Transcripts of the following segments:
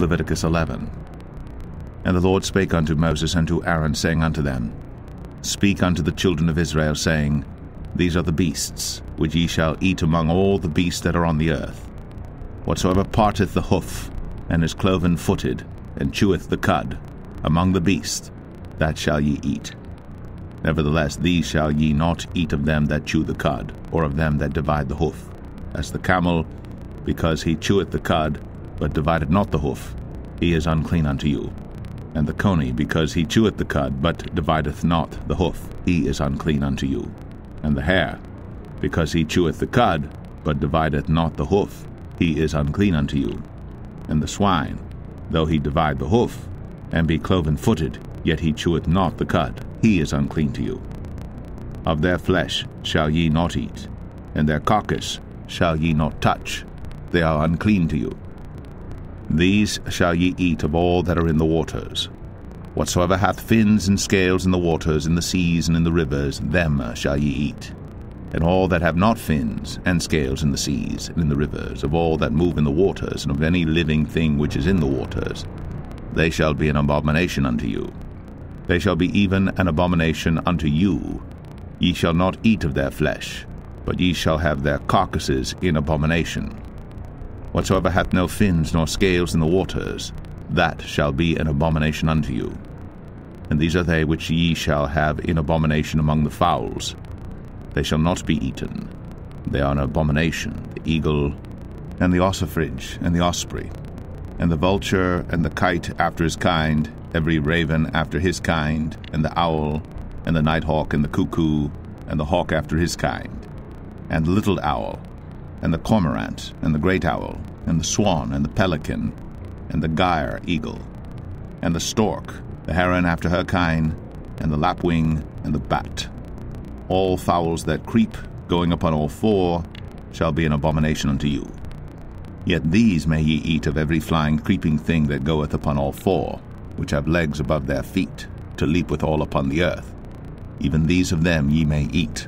Leviticus 11. And the Lord spake unto Moses and to Aaron, saying unto them, Speak unto the children of Israel, saying, These are the beasts, which ye shall eat among all the beasts that are on the earth. Whatsoever parteth the hoof, and is cloven footed, and cheweth the cud, among the beasts, that shall ye eat. Nevertheless, these shall ye not eat of them that chew the cud, or of them that divide the hoof. As the camel, because he cheweth the cud, but divideth not the hoof, he is unclean unto you. And the coney, because he cheweth the cud, but divideth not the hoof, he is unclean unto you. And the hare, because he cheweth the cud, but divideth not the hoof, he is unclean unto you. And the swine, though he divide the hoof, and be cloven footed, yet he cheweth not the cud, he is unclean to you. Of their flesh shall ye not eat, and their carcass shall ye not touch, they are unclean to you. These shall ye eat of all that are in the waters. Whatsoever hath fins and scales in the waters, in the seas, and in the rivers, them shall ye eat. And all that have not fins and scales in the seas and in the rivers, of all that move in the waters, and of any living thing which is in the waters, they shall be an abomination unto you. They shall be even an abomination unto you. Ye shall not eat of their flesh, but ye shall have their carcasses in abomination. Whatsoever hath no fins nor scales in the waters, that shall be an abomination unto you. And these are they which ye shall have in abomination among the fowls. They shall not be eaten. They are an abomination, the eagle, and the ossifrage, and the osprey, and the vulture, and the kite after his kind, every raven after his kind, and the owl, and the nighthawk, and the cuckoo, and the hawk after his kind, and the little owl, and the cormorant, and the great owl, and the swan, and the pelican, and the gier eagle, and the stork, the heron after her kind, and the lapwing, and the bat. All fowls that creep, going upon all four, shall be an abomination unto you. Yet these may ye eat of every flying creeping thing that goeth upon all four, which have legs above their feet, to leap withal upon the earth. Even these of them ye may eat.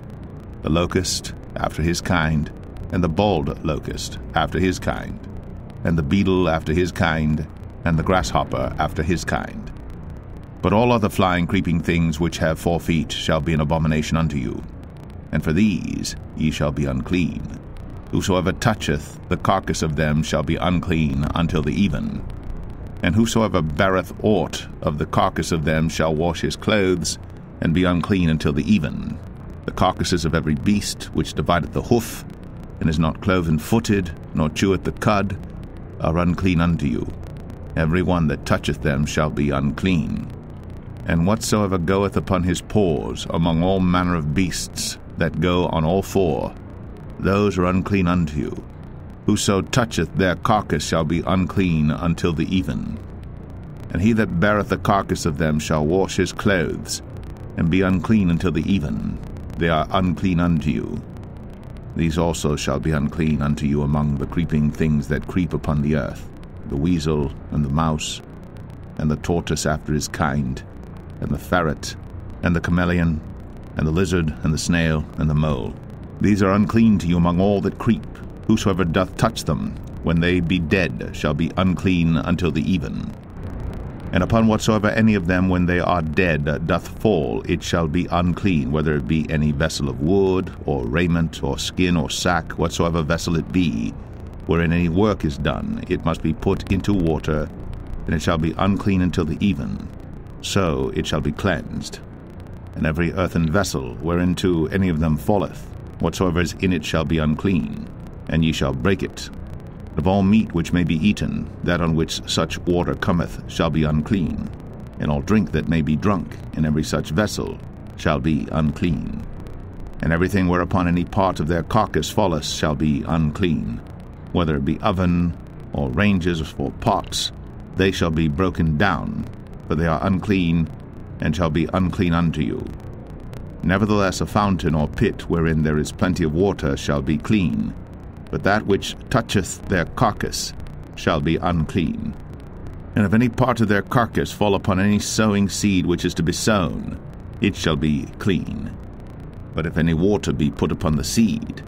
The locust, after his kind, and the bald locust, after his kind, and the beetle after his kind, and the grasshopper after his kind. But all other flying creeping things which have four feet shall be an abomination unto you, and for these ye shall be unclean. Whosoever toucheth the carcass of them shall be unclean until the even. And whosoever beareth aught of the carcass of them shall wash his clothes, and be unclean until the even. The carcasses of every beast which divideth the hoof, and is not cloven footed, nor cheweth the cud, are unclean unto you. Every one that toucheth them shall be unclean. And whatsoever goeth upon his paws among all manner of beasts that go on all four, those are unclean unto you. Whoso toucheth their carcass shall be unclean until the even. And he that beareth the carcass of them shall wash his clothes, and be unclean until the even. They are unclean unto you. These also shall be unclean unto you among the creeping things that creep upon the earth, the weasel, and the mouse, and the tortoise after his kind, and the ferret, and the chameleon, and the lizard, and the snail, and the mole. These are unclean to you among all that creep. Whosoever doth touch them, when they be dead, shall be unclean until the even. And upon whatsoever any of them, when they are dead, uh, doth fall, it shall be unclean, whether it be any vessel of wood, or raiment, or skin, or sack, whatsoever vessel it be, wherein any work is done, it must be put into water, and it shall be unclean until the even. So it shall be cleansed. And every earthen vessel, whereinto any of them falleth, whatsoever is in it shall be unclean, and ye shall break it. Of all meat which may be eaten, that on which such water cometh shall be unclean, and all drink that may be drunk in every such vessel shall be unclean. And everything whereupon any part of their carcass falleth shall be unclean, whether it be oven, or ranges, or pots, they shall be broken down, for they are unclean, and shall be unclean unto you. Nevertheless, a fountain or pit wherein there is plenty of water shall be clean, but that which toucheth their carcass shall be unclean. And if any part of their carcass fall upon any sowing seed which is to be sown, it shall be clean. But if any water be put upon the seed,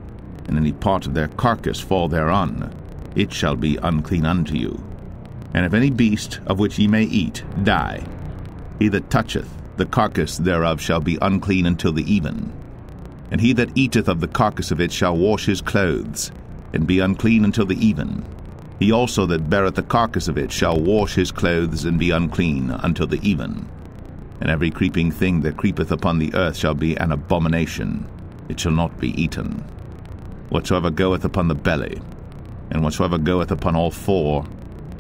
and any part of their carcass fall thereon, it shall be unclean unto you. And if any beast of which ye may eat die, he that toucheth the carcass thereof shall be unclean until the even. And he that eateth of the carcass of it shall wash his clothes, and be unclean until the even. He also that beareth the carcass of it shall wash his clothes, and be unclean until the even. And every creeping thing that creepeth upon the earth shall be an abomination, it shall not be eaten. Whatsoever goeth upon the belly, and whatsoever goeth upon all four,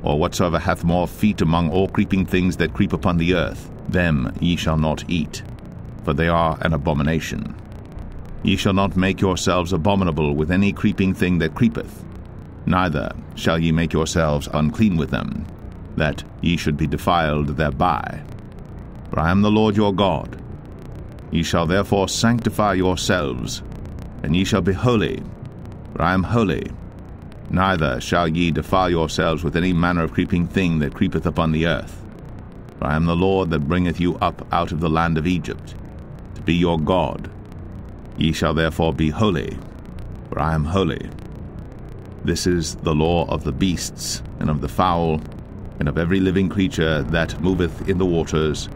or whatsoever hath more feet among all creeping things that creep upon the earth, them ye shall not eat, for they are an abomination. Ye shall not make yourselves abominable with any creeping thing that creepeth, neither shall ye make yourselves unclean with them, that ye should be defiled thereby. For I am the Lord your God. Ye shall therefore sanctify yourselves, and ye shall be holy, for I am holy. Neither shall ye defile yourselves with any manner of creeping thing that creepeth upon the earth. For I am the Lord that bringeth you up out of the land of Egypt, to be your God. Ye shall therefore be holy, for I am holy. This is the law of the beasts, and of the fowl, and of every living creature that moveth in the waters,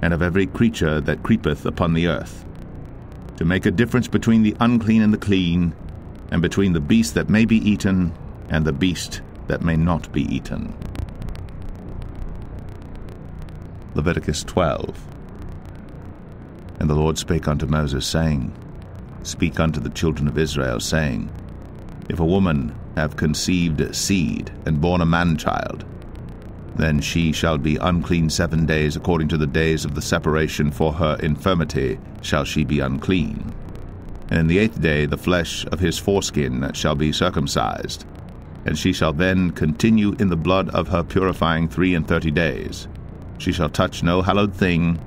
and of every creature that creepeth upon the earth, to make a difference between the unclean and the clean, and between the beast that may be eaten and the beast that may not be eaten. Leviticus 12 And the Lord spake unto Moses, saying, Speak unto the children of Israel, saying, If a woman have conceived seed, and born a man child, then she shall be unclean seven days according to the days of the separation for her infirmity shall she be unclean. And in the eighth day the flesh of his foreskin shall be circumcised, and she shall then continue in the blood of her purifying three and thirty days. She shall touch no hallowed thing,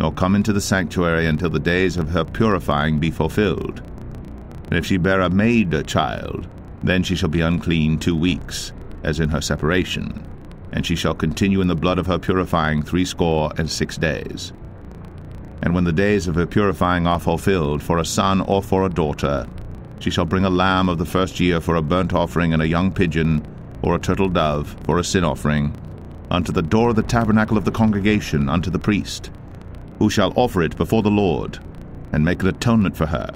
nor come into the sanctuary until the days of her purifying be fulfilled. And if she bear a maid a child, then she shall be unclean two weeks, as in her separation, and she shall continue in the blood of her purifying threescore and six days. And when the days of her purifying are fulfilled, for a son or for a daughter, she shall bring a lamb of the first year for a burnt offering, and a young pigeon, or a turtle dove, for a sin offering, unto the door of the tabernacle of the congregation, unto the priest, who shall offer it before the Lord, and make an atonement for her,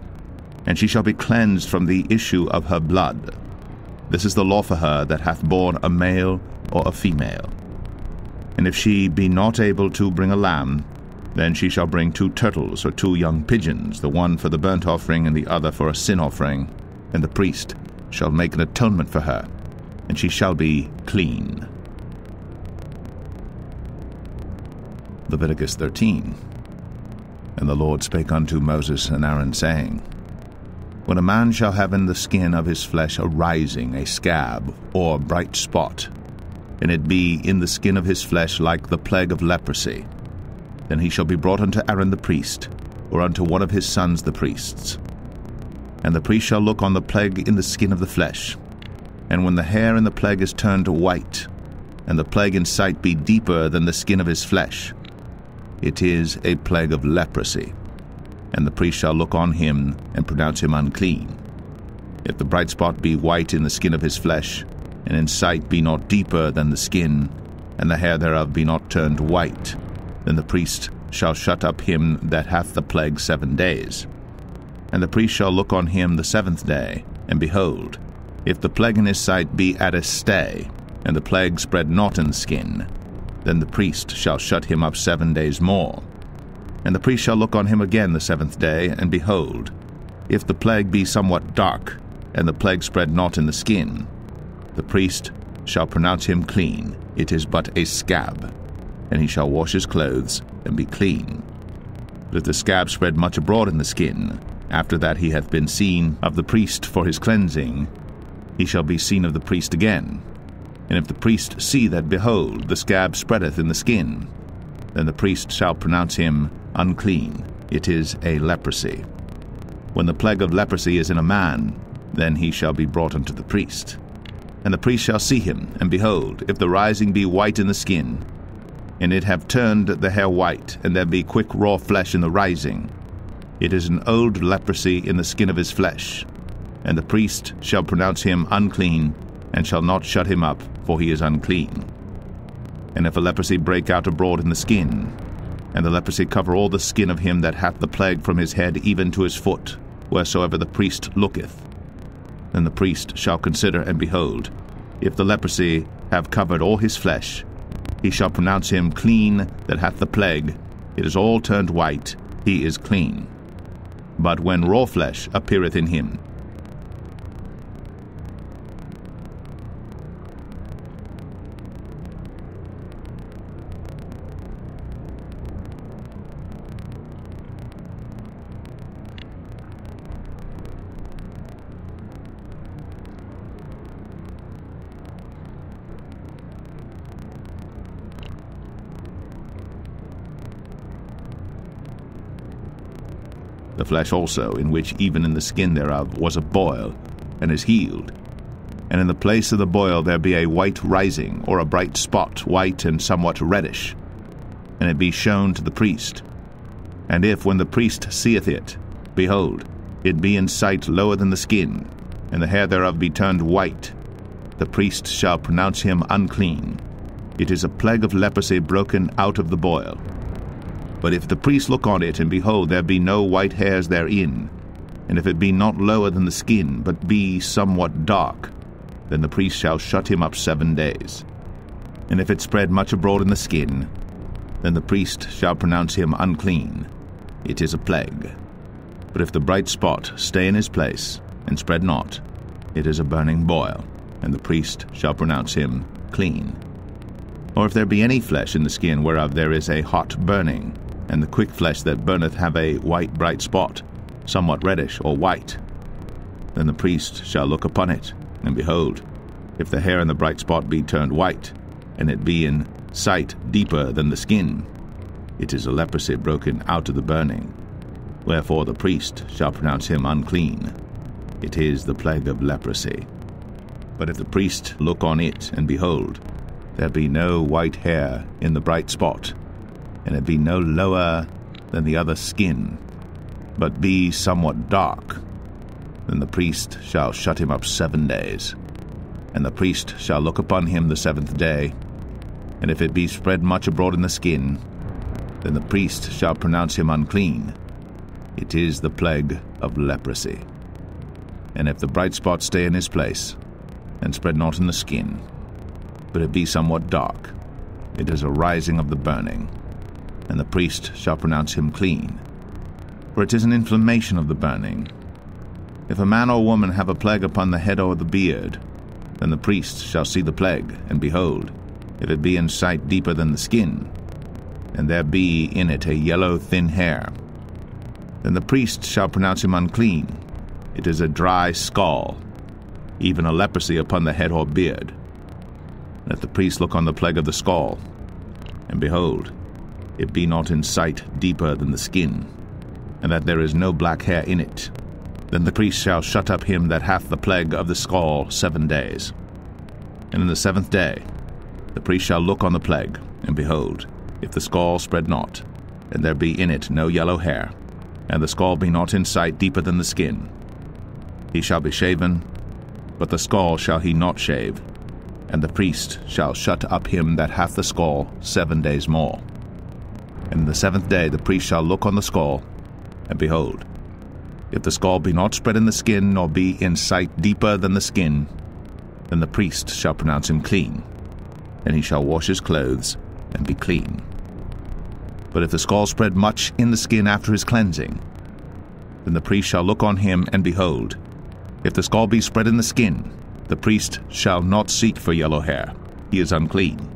and she shall be cleansed from the issue of her blood. This is the law for her that hath borne a male or a female. And if she be not able to bring a lamb, then she shall bring two turtles or two young pigeons, the one for the burnt offering and the other for a sin offering, and the priest shall make an atonement for her, and she shall be clean. Leviticus 13 And the Lord spake unto Moses and Aaron, saying, When a man shall have in the skin of his flesh a rising, a scab, or a bright spot, and it be in the skin of his flesh like the plague of leprosy, then he shall be brought unto Aaron the priest, or unto one of his sons the priests. And the priest shall look on the plague in the skin of the flesh. And when the hair in the plague is turned to white, and the plague in sight be deeper than the skin of his flesh, it is a plague of leprosy. And the priest shall look on him and pronounce him unclean. If the bright spot be white in the skin of his flesh, and in sight be not deeper than the skin, and the hair thereof be not turned white, then the priest shall shut up him that hath the plague seven days. And the priest shall look on him the seventh day, and behold, if the plague in his sight be at a stay, and the plague spread not in the skin, then the priest shall shut him up seven days more. And the priest shall look on him again the seventh day, and behold, if the plague be somewhat dark, and the plague spread not in the skin, the priest shall pronounce him clean, it is but a scab and he shall wash his clothes and be clean. But if the scab spread much abroad in the skin, after that he hath been seen of the priest for his cleansing, he shall be seen of the priest again. And if the priest see that, behold, the scab spreadeth in the skin, then the priest shall pronounce him unclean. It is a leprosy. When the plague of leprosy is in a man, then he shall be brought unto the priest. And the priest shall see him, and behold, if the rising be white in the skin, and it have turned the hair white, and there be quick raw flesh in the rising. It is an old leprosy in the skin of his flesh. And the priest shall pronounce him unclean, and shall not shut him up, for he is unclean. And if a leprosy break out abroad in the skin, and the leprosy cover all the skin of him that hath the plague from his head even to his foot, wheresoever the priest looketh, then the priest shall consider and behold, if the leprosy have covered all his flesh, he shall pronounce him clean that hath the plague. It is all turned white, he is clean. But when raw flesh appeareth in him, the flesh also, in which even in the skin thereof was a boil, and is healed. And in the place of the boil there be a white rising, or a bright spot, white and somewhat reddish, and it be shown to the priest. And if, when the priest seeth it, behold, it be in sight lower than the skin, and the hair thereof be turned white, the priest shall pronounce him unclean. It is a plague of leprosy broken out of the boil. But if the priest look on it, and behold, there be no white hairs therein, and if it be not lower than the skin, but be somewhat dark, then the priest shall shut him up seven days. And if it spread much abroad in the skin, then the priest shall pronounce him unclean. It is a plague. But if the bright spot stay in his place, and spread not, it is a burning boil, and the priest shall pronounce him clean. Or if there be any flesh in the skin whereof there is a hot burning, and the quick flesh that burneth have a white bright spot, somewhat reddish or white. Then the priest shall look upon it, and behold, if the hair in the bright spot be turned white, and it be in sight deeper than the skin, it is a leprosy broken out of the burning. Wherefore the priest shall pronounce him unclean. It is the plague of leprosy. But if the priest look on it, and behold, there be no white hair in the bright spot, and it be no lower than the other skin, but be somewhat dark, then the priest shall shut him up seven days. And the priest shall look upon him the seventh day, and if it be spread much abroad in the skin, then the priest shall pronounce him unclean. It is the plague of leprosy. And if the bright spot stay in his place, and spread not in the skin, but it be somewhat dark, it is a rising of the burning and the priest shall pronounce him clean. For it is an inflammation of the burning. If a man or woman have a plague upon the head or the beard, then the priest shall see the plague, and behold, if it be in sight deeper than the skin, and there be in it a yellow thin hair, then the priest shall pronounce him unclean. It is a dry scall, even a leprosy upon the head or beard. Let the priest look on the plague of the scall, and behold, it be not in sight deeper than the skin, and that there is no black hair in it, then the priest shall shut up him that hath the plague of the scall seven days. And in the seventh day the priest shall look on the plague, and behold, if the scall spread not, and there be in it no yellow hair, and the scall be not in sight deeper than the skin, he shall be shaven, but the scall shall he not shave, and the priest shall shut up him that hath the scall seven days more. And in the seventh day the priest shall look on the scall, and behold, if the scall be not spread in the skin, nor be in sight deeper than the skin, then the priest shall pronounce him clean, and he shall wash his clothes, and be clean. But if the scall spread much in the skin after his cleansing, then the priest shall look on him, and behold, if the scall be spread in the skin, the priest shall not seek for yellow hair, he is unclean.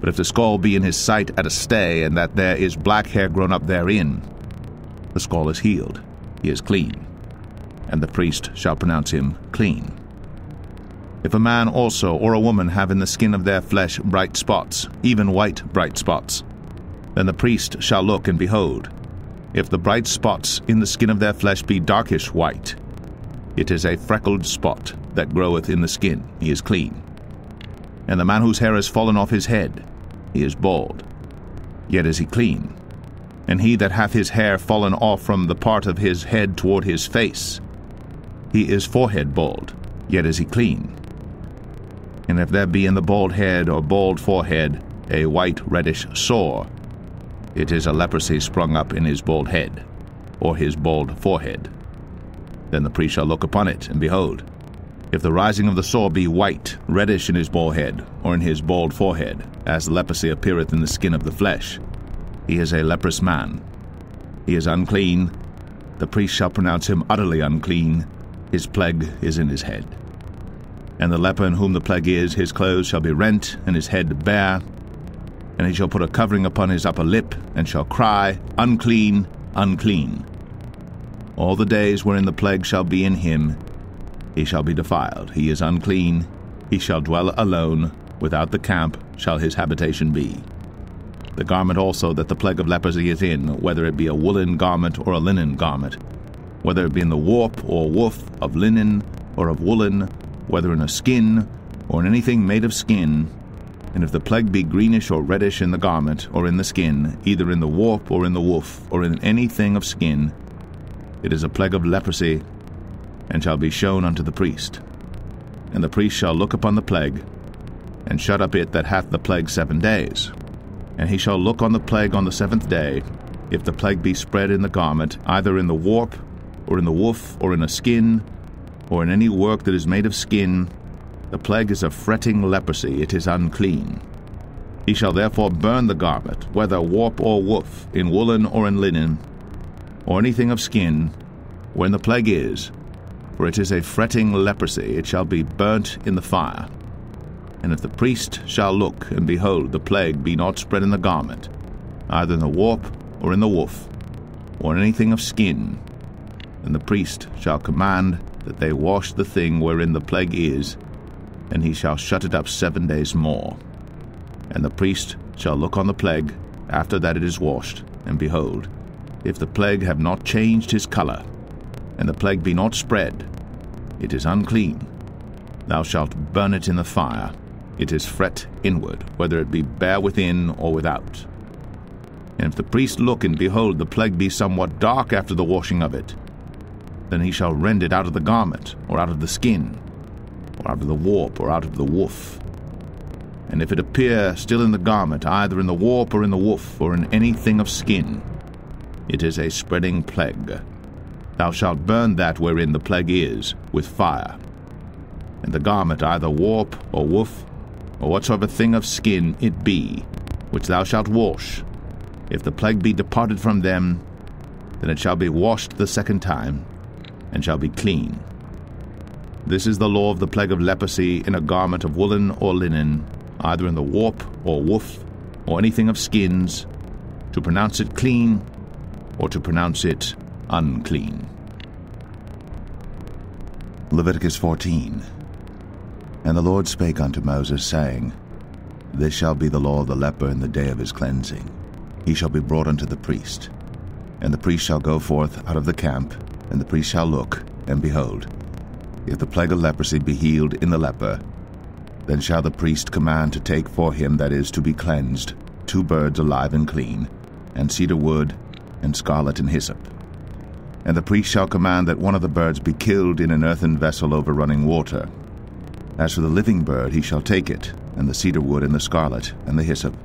But if the scall be in his sight at a stay, and that there is black hair grown up therein, the scall is healed, he is clean, and the priest shall pronounce him clean. If a man also or a woman have in the skin of their flesh bright spots, even white bright spots, then the priest shall look and behold. If the bright spots in the skin of their flesh be darkish white, it is a freckled spot that groweth in the skin, he is clean and the man whose hair has fallen off his head, he is bald. Yet is he clean. And he that hath his hair fallen off from the part of his head toward his face, he is forehead bald, yet is he clean. And if there be in the bald head or bald forehead a white reddish sore, it is a leprosy sprung up in his bald head, or his bald forehead. Then the priest shall look upon it, and behold, if the rising of the sore be white, reddish in his bald head, or in his bald forehead, as leprosy appeareth in the skin of the flesh, he is a leprous man. He is unclean. The priest shall pronounce him utterly unclean. His plague is in his head. And the leper in whom the plague is, his clothes shall be rent, and his head bare. And he shall put a covering upon his upper lip, and shall cry, Unclean, unclean. All the days wherein the plague shall be in him, he shall be defiled. He is unclean. He shall dwell alone. Without the camp shall his habitation be. The garment also that the plague of leprosy is in, whether it be a woolen garment or a linen garment, whether it be in the warp or woof of linen or of woolen, whether in a skin or in anything made of skin, and if the plague be greenish or reddish in the garment or in the skin, either in the warp or in the woof or in anything of skin, it is a plague of leprosy, and shall be shown unto the priest. And the priest shall look upon the plague, and shut up it that hath the plague seven days. And he shall look on the plague on the seventh day, if the plague be spread in the garment, either in the warp, or in the woof, or in a skin, or in any work that is made of skin, the plague is a fretting leprosy, it is unclean. He shall therefore burn the garment, whether warp or woof, in woolen or in linen, or anything of skin, when the plague is, for it is a fretting leprosy, it shall be burnt in the fire. And if the priest shall look, and behold, the plague be not spread in the garment, either in the warp, or in the woof, or in anything of skin, then the priest shall command that they wash the thing wherein the plague is, and he shall shut it up seven days more. And the priest shall look on the plague after that it is washed, and behold, if the plague have not changed his color, and the plague be not spread, it is unclean. Thou shalt burn it in the fire. It is fret inward, whether it be bare within or without. And if the priest look and behold the plague be somewhat dark after the washing of it, then he shall rend it out of the garment, or out of the skin, or out of the warp, or out of the woof. And if it appear still in the garment, either in the warp or in the woof, or in any thing of skin, it is a spreading plague. Thou shalt burn that wherein the plague is, with fire. And the garment either warp or woof, or whatsoever thing of skin it be, which thou shalt wash, if the plague be departed from them, then it shall be washed the second time, and shall be clean. This is the law of the plague of leprosy in a garment of woolen or linen, either in the warp or woof, or anything of skins, to pronounce it clean, or to pronounce it unclean. Leviticus 14 And the Lord spake unto Moses, saying, This shall be the law of the leper in the day of his cleansing. He shall be brought unto the priest. And the priest shall go forth out of the camp, and the priest shall look, and behold, if the plague of leprosy be healed in the leper, then shall the priest command to take for him that is to be cleansed two birds alive and clean, and cedar wood, and scarlet and hyssop. And the priest shall command that one of the birds be killed in an earthen vessel over running water. As for the living bird, he shall take it, and the cedar wood, and the scarlet, and the hyssop,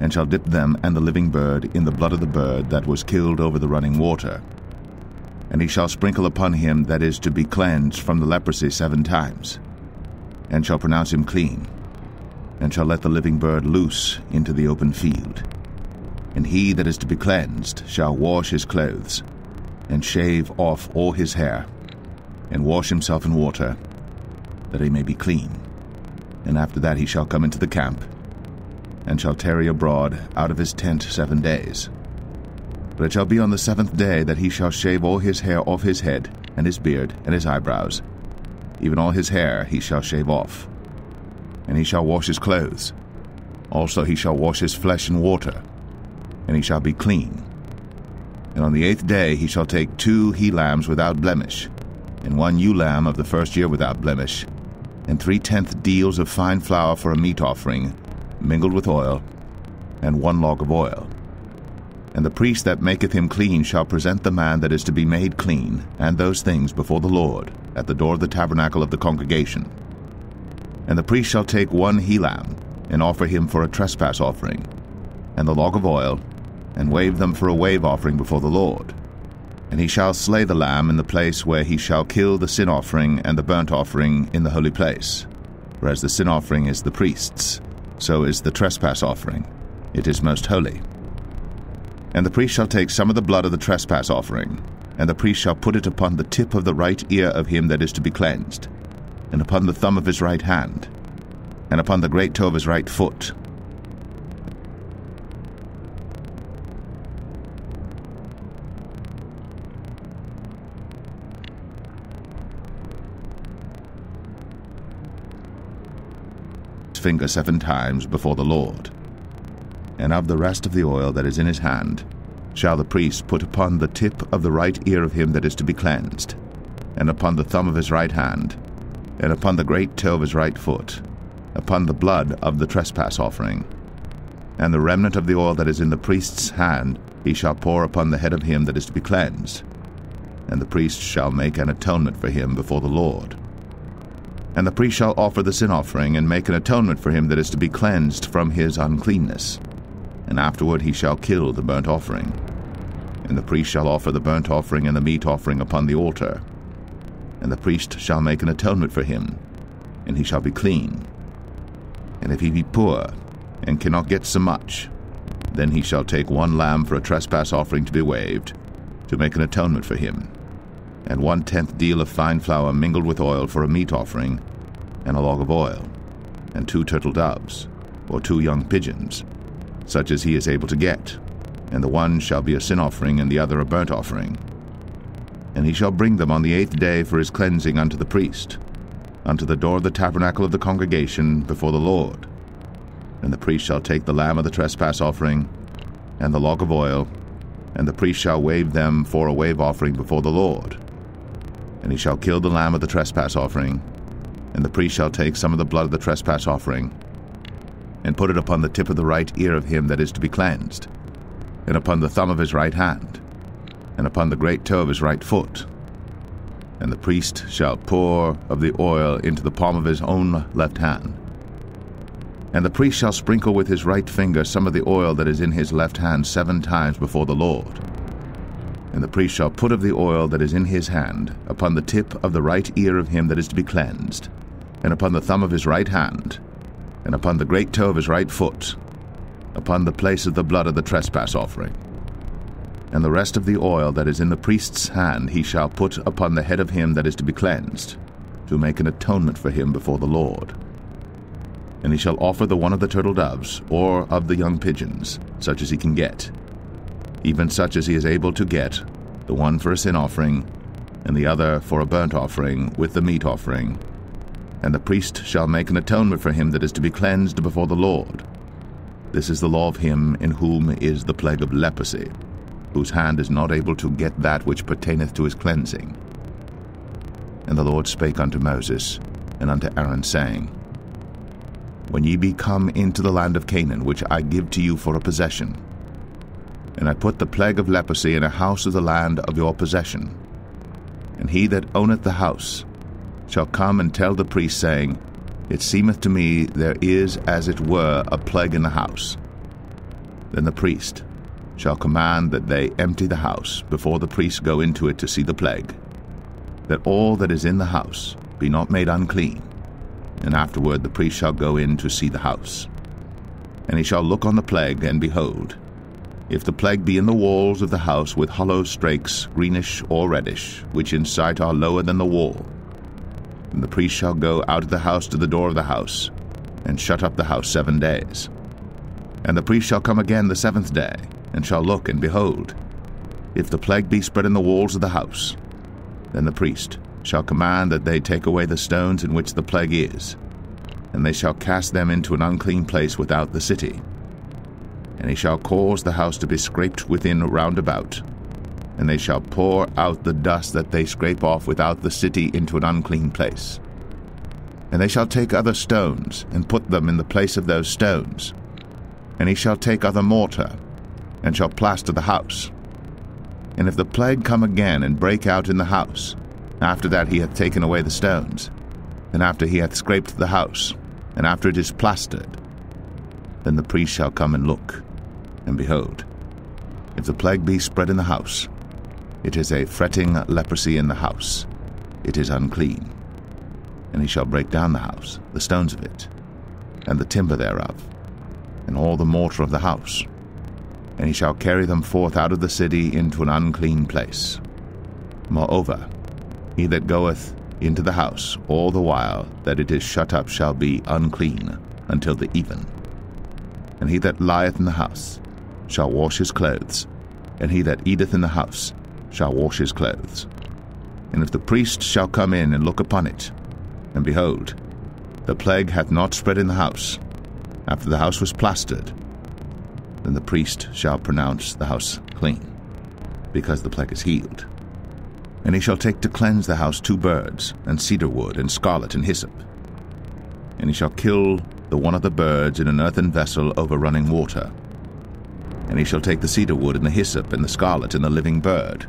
and shall dip them and the living bird in the blood of the bird that was killed over the running water. And he shall sprinkle upon him that is to be cleansed from the leprosy seven times, and shall pronounce him clean, and shall let the living bird loose into the open field. And he that is to be cleansed shall wash his clothes, and shave off all his hair, and wash himself in water, that he may be clean. And after that he shall come into the camp, and shall tarry abroad out of his tent seven days. But it shall be on the seventh day that he shall shave all his hair off his head, and his beard, and his eyebrows. Even all his hair he shall shave off. And he shall wash his clothes. Also he shall wash his flesh in water, and he shall be clean. And on the eighth day he shall take two he lambs without blemish, and one ewe lamb of the first year without blemish, and three tenth deals of fine flour for a meat offering, mingled with oil, and one log of oil. And the priest that maketh him clean shall present the man that is to be made clean, and those things before the Lord, at the door of the tabernacle of the congregation. And the priest shall take one he lamb, and offer him for a trespass offering, and the log of oil, and wave them for a wave offering before the Lord. And he shall slay the lamb in the place where he shall kill the sin offering and the burnt offering in the holy place. Whereas the sin offering is the priest's, so is the trespass offering. It is most holy. And the priest shall take some of the blood of the trespass offering, and the priest shall put it upon the tip of the right ear of him that is to be cleansed, and upon the thumb of his right hand, and upon the great toe of his right foot. Finger seven times before the Lord. And of the rest of the oil that is in his hand shall the priest put upon the tip of the right ear of him that is to be cleansed, and upon the thumb of his right hand, and upon the great toe of his right foot, upon the blood of the trespass offering. And the remnant of the oil that is in the priest's hand he shall pour upon the head of him that is to be cleansed. And the priest shall make an atonement for him before the Lord. And the priest shall offer the sin offering, and make an atonement for him that is to be cleansed from his uncleanness. And afterward he shall kill the burnt offering. And the priest shall offer the burnt offering and the meat offering upon the altar. And the priest shall make an atonement for him, and he shall be clean. And if he be poor, and cannot get so much, then he shall take one lamb for a trespass offering to be waved, to make an atonement for him and one tenth deal of fine flour mingled with oil for a meat offering, and a log of oil, and two turtle doves, or two young pigeons, such as he is able to get, and the one shall be a sin offering, and the other a burnt offering. And he shall bring them on the eighth day for his cleansing unto the priest, unto the door of the tabernacle of the congregation before the Lord. And the priest shall take the lamb of the trespass offering, and the log of oil, and the priest shall wave them for a wave offering before the Lord and he shall kill the lamb of the trespass offering, and the priest shall take some of the blood of the trespass offering, and put it upon the tip of the right ear of him that is to be cleansed, and upon the thumb of his right hand, and upon the great toe of his right foot. And the priest shall pour of the oil into the palm of his own left hand. And the priest shall sprinkle with his right finger some of the oil that is in his left hand seven times before the Lord and the priest shall put of the oil that is in his hand upon the tip of the right ear of him that is to be cleansed, and upon the thumb of his right hand, and upon the great toe of his right foot, upon the place of the blood of the trespass offering. And the rest of the oil that is in the priest's hand he shall put upon the head of him that is to be cleansed, to make an atonement for him before the Lord. And he shall offer the one of the turtle doves, or of the young pigeons, such as he can get, even such as he is able to get, the one for a sin offering, and the other for a burnt offering with the meat offering. And the priest shall make an atonement for him that is to be cleansed before the Lord. This is the law of him in whom is the plague of leprosy, whose hand is not able to get that which pertaineth to his cleansing. And the Lord spake unto Moses and unto Aaron, saying, When ye be come into the land of Canaan, which I give to you for a possession, and I put the plague of leprosy in a house of the land of your possession. And he that owneth the house shall come and tell the priest, saying, It seemeth to me there is as it were a plague in the house. Then the priest shall command that they empty the house before the priests go into it to see the plague, that all that is in the house be not made unclean. And afterward the priest shall go in to see the house. And he shall look on the plague, and behold, if the plague be in the walls of the house with hollow strakes, greenish or reddish, which in sight are lower than the wall, then the priest shall go out of the house to the door of the house, and shut up the house seven days. And the priest shall come again the seventh day, and shall look, and behold, if the plague be spread in the walls of the house, then the priest shall command that they take away the stones in which the plague is, and they shall cast them into an unclean place without the city and he shall cause the house to be scraped within round about. And they shall pour out the dust that they scrape off without the city into an unclean place. And they shall take other stones, and put them in the place of those stones. And he shall take other mortar, and shall plaster the house. And if the plague come again and break out in the house, after that he hath taken away the stones, and after he hath scraped the house, and after it is plastered, Then the priest shall come and look, and behold, if the plague be spread in the house, it is a fretting leprosy in the house, it is unclean. And he shall break down the house, the stones of it, and the timber thereof, and all the mortar of the house, and he shall carry them forth out of the city into an unclean place. Moreover, he that goeth into the house all the while that it is shut up shall be unclean until the even. And he that lieth in the house shall wash his clothes, and he that eateth in the house shall wash his clothes. And if the priest shall come in and look upon it, and behold, the plague hath not spread in the house, after the house was plastered, then the priest shall pronounce the house clean, because the plague is healed. And he shall take to cleanse the house two birds, and cedar wood, and scarlet, and hyssop. And he shall kill the one of the birds in an earthen vessel over running water. And he shall take the cedar wood, and the hyssop, and the scarlet, and the living bird,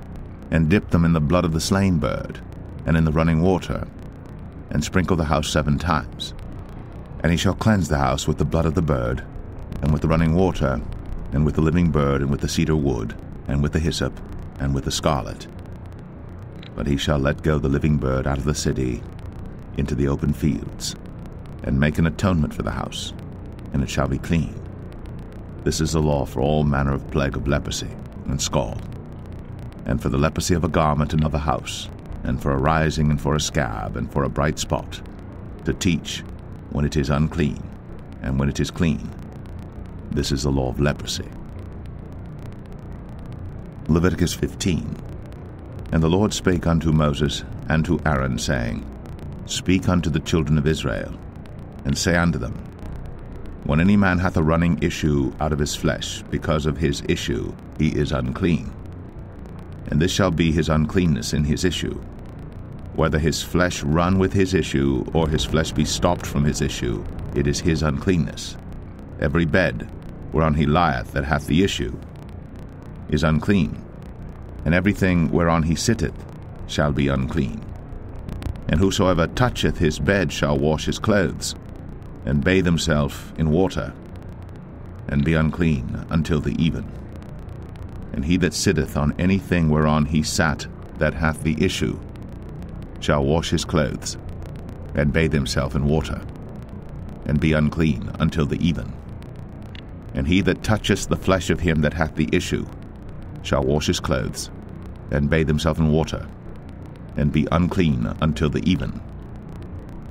and dip them in the blood of the slain bird, and in the running water, and sprinkle the house seven times. And he shall cleanse the house with the blood of the bird, and with the running water, and with the living bird, and with the cedar wood, and with the hyssop, and with the scarlet. But he shall let go the living bird out of the city into the open fields, and make an atonement for the house, and it shall be clean. This is the law for all manner of plague of leprosy and scald, and for the leprosy of a garment and of a house, and for a rising and for a scab and for a bright spot, to teach when it is unclean and when it is clean. This is the law of leprosy. Leviticus 15 And the Lord spake unto Moses and to Aaron, saying, Speak unto the children of Israel, and say unto them, When any man hath a running issue out of his flesh, because of his issue he is unclean. And this shall be his uncleanness in his issue, whether his flesh run with his issue, or his flesh be stopped from his issue, it is his uncleanness. Every bed whereon he lieth that hath the issue is unclean, and everything whereon he sitteth shall be unclean. And whosoever toucheth his bed shall wash his clothes, and bathe himself in water, and be unclean until the even. And he that sitteth on anything whereon he sat that hath the issue shall wash his clothes, and bathe himself in water, and be unclean until the even. And he that toucheth the flesh of him that hath the issue shall wash his clothes, and bathe himself in water, and be unclean until the even.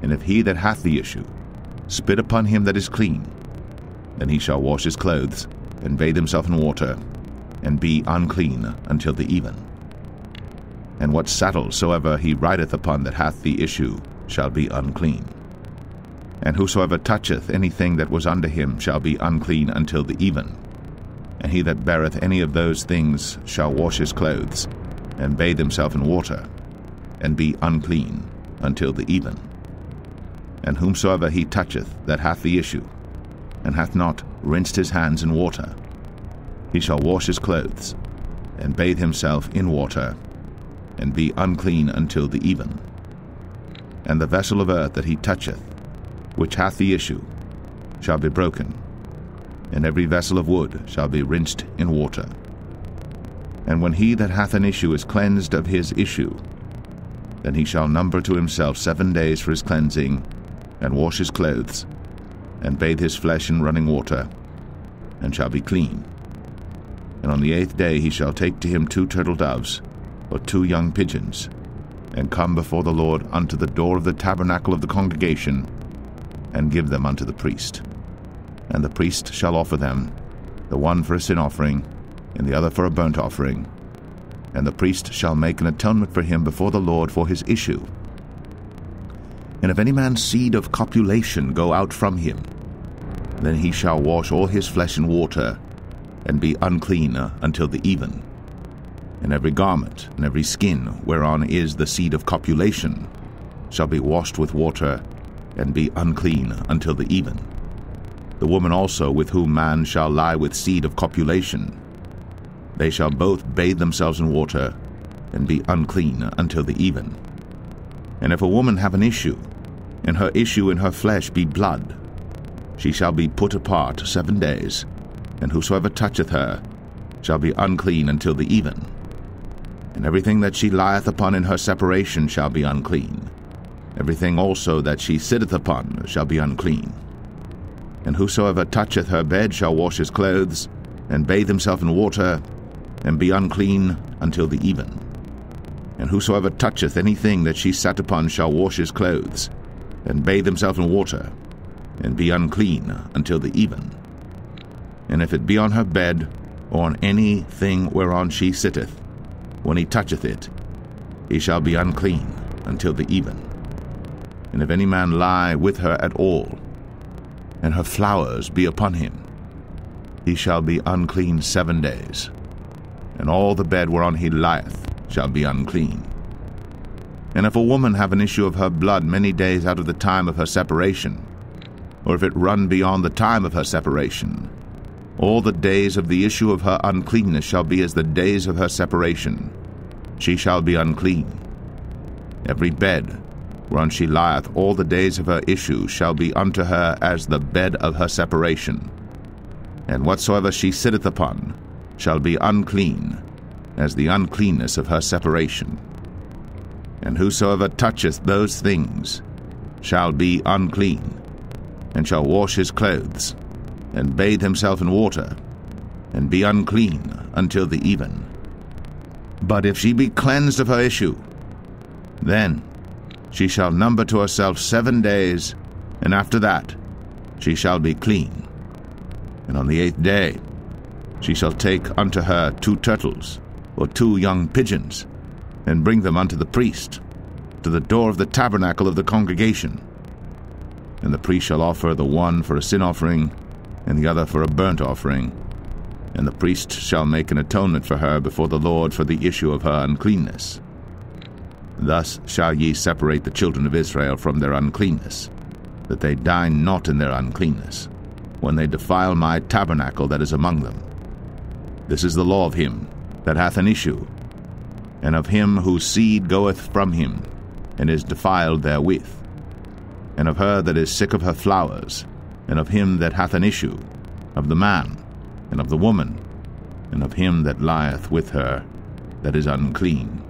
And if he that hath the issue spit upon him that is clean, then he shall wash his clothes, and bathe himself in water, and be unclean until the even. And what saddle soever he rideth upon that hath the issue shall be unclean. And whosoever toucheth anything that was under him shall be unclean until the even. And he that beareth any of those things shall wash his clothes, and bathe himself in water, and be unclean until the even. And whomsoever he toucheth that hath the issue, and hath not rinsed his hands in water, he shall wash his clothes, and bathe himself in water, and be unclean until the even. And the vessel of earth that he toucheth, which hath the issue, shall be broken, and every vessel of wood shall be rinsed in water. And when he that hath an issue is cleansed of his issue, then he shall number to himself seven days for his cleansing, and wash his clothes, and bathe his flesh in running water, and shall be clean. And on the eighth day he shall take to him two turtle doves, or two young pigeons, and come before the Lord unto the door of the tabernacle of the congregation, and give them unto the priest. And the priest shall offer them, the one for a sin offering, and the other for a burnt offering. And the priest shall make an atonement for him before the Lord for his issue. And if any man's seed of copulation go out from him, then he shall wash all his flesh in water, and be unclean until the even. And every garment and every skin whereon is the seed of copulation shall be washed with water, and be unclean until the even. The woman also with whom man shall lie with seed of copulation, they shall both bathe themselves in water, and be unclean until the even. And if a woman have an issue, and her issue in her flesh be blood, she shall be put apart seven days, and whosoever toucheth her shall be unclean until the even. And everything that she lieth upon in her separation shall be unclean. Everything also that she sitteth upon shall be unclean. And whosoever toucheth her bed shall wash his clothes, and bathe himself in water, and be unclean until the even. And whosoever toucheth anything that she sat upon shall wash his clothes, and bathe himself in water, and be unclean until the even. And if it be on her bed, or on any thing whereon she sitteth, when he toucheth it, he shall be unclean until the even. And if any man lie with her at all, and her flowers be upon him, he shall be unclean seven days, and all the bed whereon he lieth shall be unclean. And if a woman have an issue of her blood many days out of the time of her separation, or if it run beyond the time of her separation, all the days of the issue of her uncleanness shall be as the days of her separation. She shall be unclean. Every bed whereon she lieth all the days of her issue shall be unto her as the bed of her separation. And whatsoever she sitteth upon shall be unclean, as the uncleanness of her separation. And whosoever toucheth those things shall be unclean, and shall wash his clothes, and bathe himself in water, and be unclean until the even. But if she be cleansed of her issue, then she shall number to herself seven days, and after that she shall be clean. And on the eighth day she shall take unto her two turtles, or two young pigeons, and bring them unto the priest, to the door of the tabernacle of the congregation. And the priest shall offer the one for a sin offering, and the other for a burnt offering. And the priest shall make an atonement for her before the Lord for the issue of her uncleanness. Thus shall ye separate the children of Israel from their uncleanness, that they die not in their uncleanness, when they defile my tabernacle that is among them. This is the law of him that hath an issue, and of him whose seed goeth from him, and is defiled therewith, and of her that is sick of her flowers, and of him that hath an issue, of the man, and of the woman, and of him that lieth with her that is unclean.